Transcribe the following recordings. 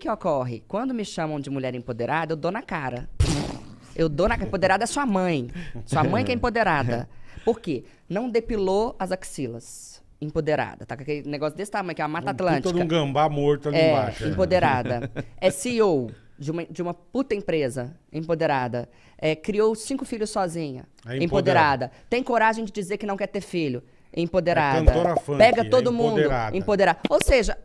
que ocorre? Quando me chamam de mulher empoderada, eu dou na cara. Eu dou na cara. Empoderada é sua mãe. Sua mãe que é empoderada. Por quê? Não depilou as axilas. Empoderada. Tá com aquele negócio desse tamanho, que é a Mata Um puta Atlântica. um gambá morto ali É, embaixo. é. empoderada. É CEO de uma, de uma puta empresa, empoderada. É, criou cinco filhos sozinha, É empoderada. empoderada. Tem coragem de dizer que não quer ter filho, empoderada. É cantora funk, Pega é todo mundo, empoderada. empoderada. Ou seja,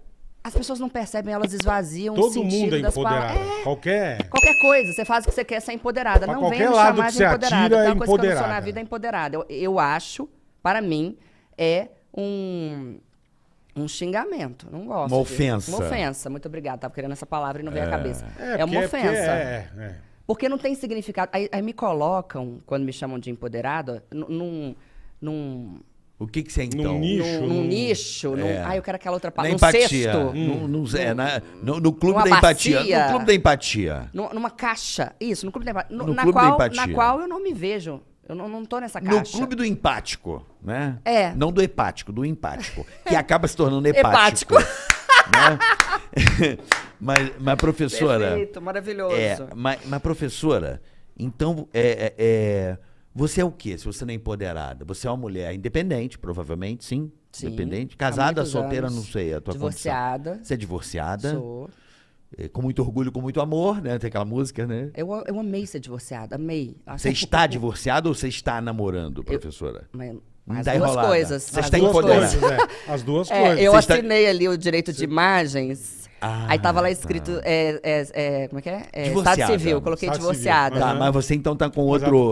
as pessoas não percebem, elas esvaziam o Todo sentido mundo é das empoderado. palavras. É, Qualquer. Qualquer coisa, você faz o que você quer ser empoderada. Pra não qualquer venha me lado chamar que de você empoderada. atira, é uma coisa que eu não sou empoderada. na vida é empoderada. Eu, eu acho, para mim, é um, um xingamento. Não gosto. Uma disso. ofensa. Uma ofensa. Muito obrigada. Tava querendo essa palavra e não veio à cabeça. É, porque- uma porque ofensa. É, é. Porque não tem significado. Aí, aí me colocam, quando me chamam de empoderada, nu- num. num O que que você é, então? Num nicho. num, num num- nicho, num, É. ah, eu quero aquela outra Na palavra, num empatia. cesto, No, no- é, na- no- no clube da empatia. bacia. No clube da empatia. numa, numa caixa, isso, no clube da empatia, no- No na, clube da qual, empatia. na qual eu não me vejo, eu não, não tô nessa No caixa. clube do empático, né? É. Não do hepático, do empático. Que acaba se tornando hepático. Hepático. né? mas, mas, professora. Perfeito, maravilhoso. É, mas, mas, professora, então, é, é, é, você é o quê? Se você não é empoderada? Você é uma mulher independente, provavelmente, sim? Sim, Independente. Casada, solteira, anos. não sei a tua Divorciada. condição. Você é divorciada? Sou. É, Com muito orgulho, com muito amor, né? Tem aquela música, né? Eu, eu amei ser divorciada, amei. Você está divorciada ou você está namorando, professora? Mas, Não as dá duas enrolada. coisas. Você as está duas coisas. é. As duas É, coisas. eu Você está- assinei ali o direito de imagens. Ah, aí tava lá escrito, é, é, é, como é que é? é Divorciada. Estado civil, coloquei Estado civil. divorciada. Tá, Aham. mas você então tá com outro.